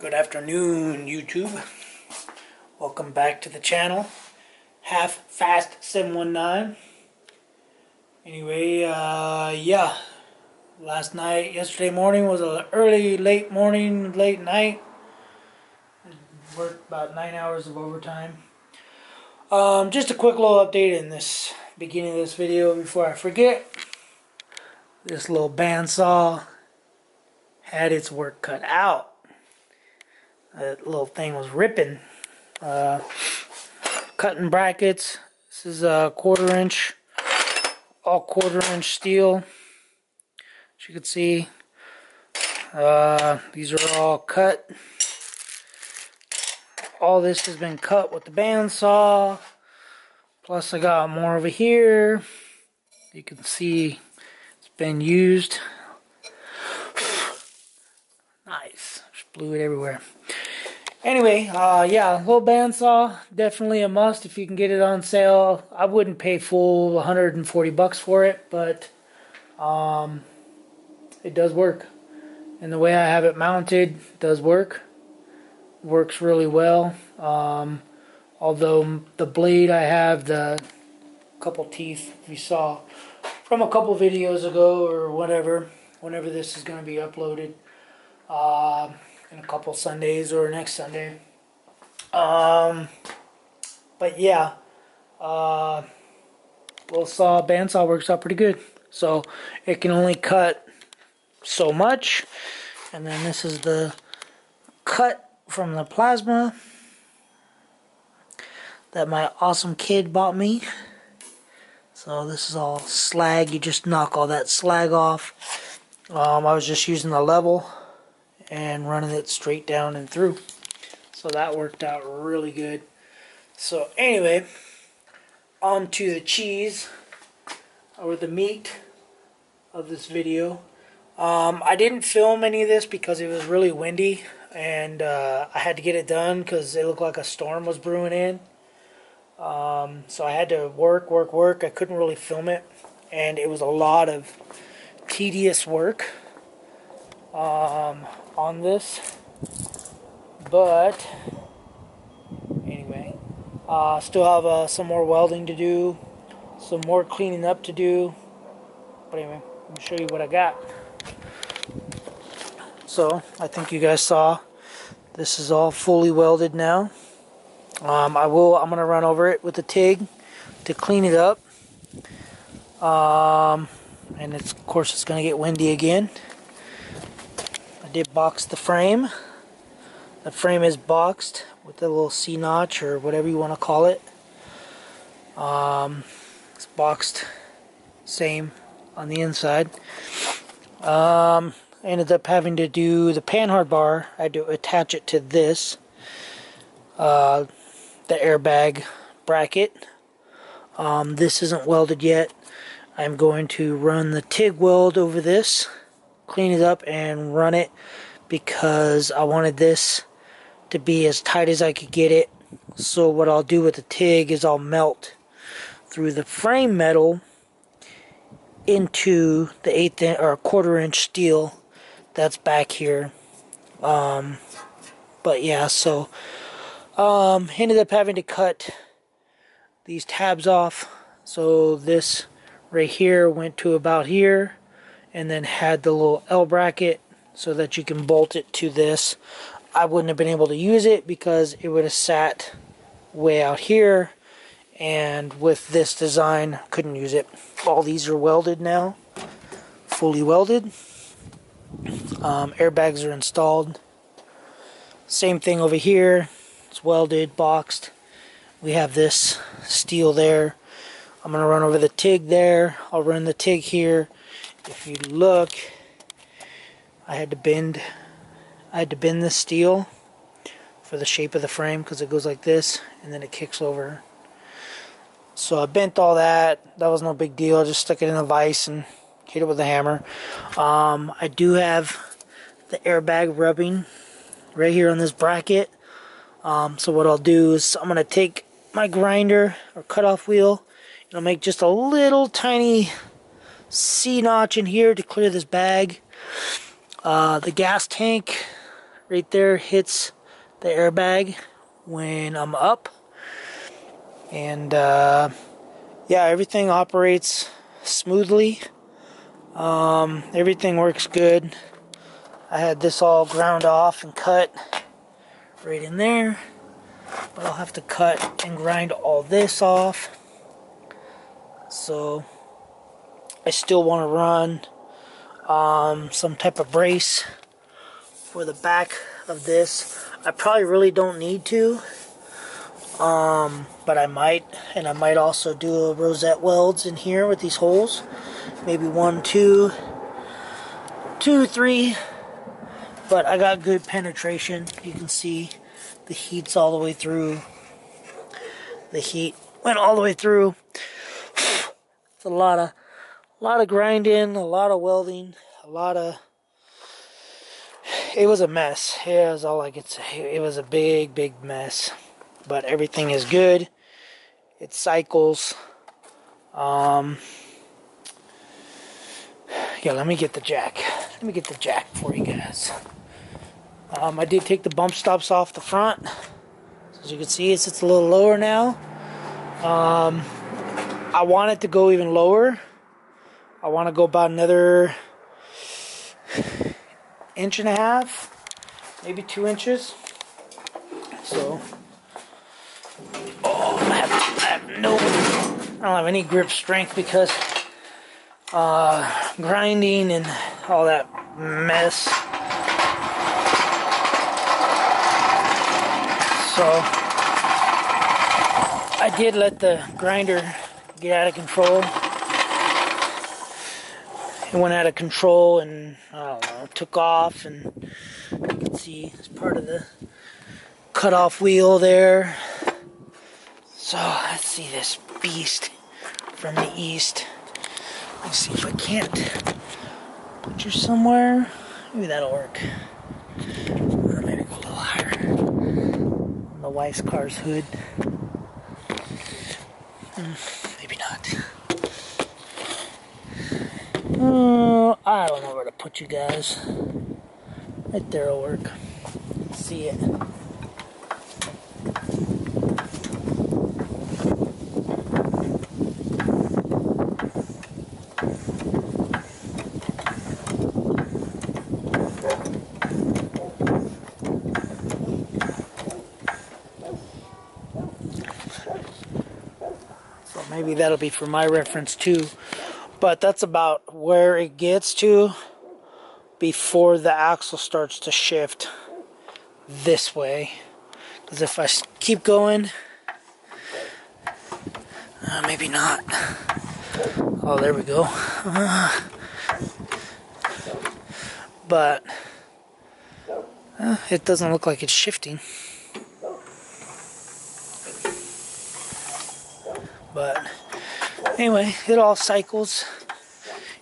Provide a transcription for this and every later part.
Good afternoon, YouTube. Welcome back to the channel. Halffast719. Anyway, uh, yeah. Last night, yesterday morning was an early, late morning, late night. Worked about nine hours of overtime. Um, just a quick little update in this beginning of this video before I forget. This little bandsaw had its work cut out. That little thing was ripping. Uh, cutting brackets. This is a quarter inch, all quarter inch steel. As you can see, uh, these are all cut. All this has been cut with the bandsaw. Plus I got more over here. You can see it's been used. nice. Just blew it everywhere. Anyway, uh, yeah, little bandsaw, definitely a must if you can get it on sale. I wouldn't pay full 140 bucks for it, but um, it does work. And the way I have it mounted does work. Works really well. Um, although the blade I have, the couple teeth you saw from a couple videos ago or whatever, whenever this is going to be uploaded. Uh, in a couple Sundays or next Sunday. Um, but yeah, uh, little saw bandsaw works out pretty good. So it can only cut so much, and then this is the cut from the plasma that my awesome kid bought me. So this is all slag. You just knock all that slag off. Um, I was just using the level and running it straight down and through. So that worked out really good. So anyway, on to the cheese or the meat of this video. Um, I didn't film any of this because it was really windy and uh, I had to get it done because it looked like a storm was brewing in. Um, so I had to work, work, work. I couldn't really film it and it was a lot of tedious work um, on this. But anyway, uh, still have uh, some more welding to do, some more cleaning up to do. But anyway, let me show you what I got. So I think you guys saw this is all fully welded now. Um, I will. I'm gonna run over it with the TIG to clean it up. Um, and it's, of course it's gonna get windy again. I did box the frame. The frame is boxed with a little C-notch or whatever you want to call it. Um, it's boxed same on the inside. Um, I ended up having to do the panhard bar. I had to attach it to this, uh, the airbag bracket. Um, this isn't welded yet. I'm going to run the TIG weld over this clean it up and run it because I wanted this to be as tight as I could get it. So what I'll do with the TIG is I'll melt through the frame metal into the eighth in, or quarter inch steel that's back here. Um, but yeah, so um, ended up having to cut these tabs off. So this right here went to about here and then had the little L bracket so that you can bolt it to this. I wouldn't have been able to use it because it would have sat way out here and with this design couldn't use it. All these are welded now, fully welded. Um, airbags are installed. Same thing over here. It's welded, boxed. We have this steel there. I'm going to run over the TIG there. I'll run the TIG here if you look, I had to bend, I had to bend the steel for the shape of the frame because it goes like this and then it kicks over. So I bent all that. That was no big deal. I just stuck it in a vise and hit it with a hammer. Um, I do have the airbag rubbing right here on this bracket. Um, so what I'll do is I'm going to take my grinder or cutoff wheel and I'll make just a little tiny C-notch in here to clear this bag. Uh, the gas tank right there hits the airbag when I'm up. And uh, yeah, everything operates smoothly. Um, everything works good. I had this all ground off and cut right in there. But I'll have to cut and grind all this off. So I still want to run um, some type of brace for the back of this. I probably really don't need to. Um, but I might, and I might also do a rosette welds in here with these holes. Maybe one, two, two, three. But I got good penetration. You can see the heat's all the way through. The heat went all the way through. It's a lot of, a lot of grinding, a lot of welding, a lot of. It was a mess. Yeah, that's all I could say. It was a big, big mess but everything is good. It cycles. Um, yeah, let me get the jack. Let me get the jack for you guys. Um, I did take the bump stops off the front. As you can see, it sits a little lower now. Um, I want it to go even lower. I want to go about another inch and a half, maybe two inches. So oh no, I don't have any grip strength because uh, grinding and all that mess. So I did let the grinder get out of control. It went out of control and I don't know, took off and you can see it's part of the cutoff wheel there. So let's see this beast from the east. Let's see if I can't put you somewhere. Maybe that'll work. Or maybe go a little higher. On the wife's car's hood. Hmm, maybe not. Oh, I don't know where to put you guys. Right there will work. See it. maybe that'll be for my reference too. But that's about where it gets to before the axle starts to shift this way. Because if I keep going, uh, maybe not. Oh, there we go. Uh, but uh, it doesn't look like it's shifting. But anyway, it all cycles.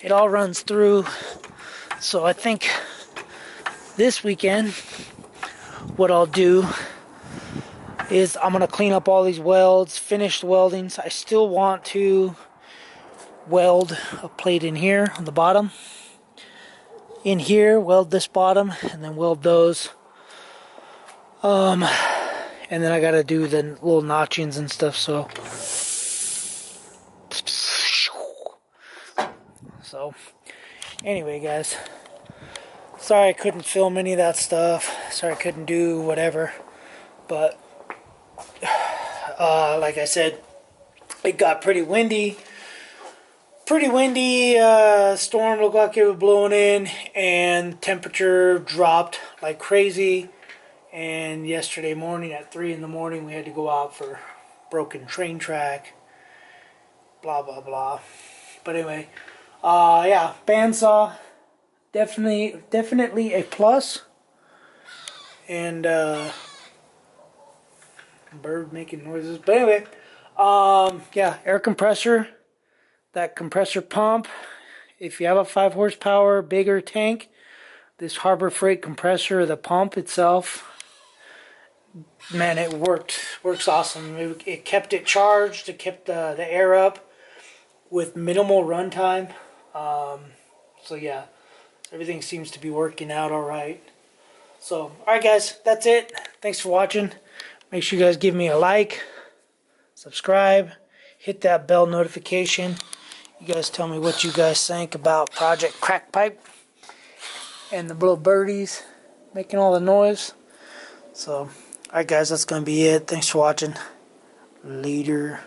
It all runs through. So I think this weekend, what I'll do is I'm gonna clean up all these welds, finish the weldings. I still want to weld a plate in here on the bottom. In here, weld this bottom, and then weld those. Um, and then I gotta do the little notchings and stuff. So So, anyway, guys, sorry I couldn't film any of that stuff. Sorry I couldn't do whatever. But, uh, like I said, it got pretty windy. Pretty windy. Uh, storm looked like it was blowing in, and temperature dropped like crazy. And yesterday morning at 3 in the morning, we had to go out for broken train track. Blah, blah, blah. But anyway, uh, yeah, bandsaw, definitely, definitely a plus. And, uh, bird making noises. But anyway, um, yeah, air compressor, that compressor pump. If you have a 5 horsepower bigger tank, this Harbor Freight compressor, the pump itself, man, it worked. Works awesome. It, it kept it charged. It kept the, the air up with minimal runtime. Um, so yeah, everything seems to be working out all right. So, alright guys, that's it. Thanks for watching. Make sure you guys give me a like, subscribe, hit that bell notification. You guys tell me what you guys think about Project Crack Pipe and the little birdies making all the noise. So, alright guys, that's going to be it. Thanks for watching. Later.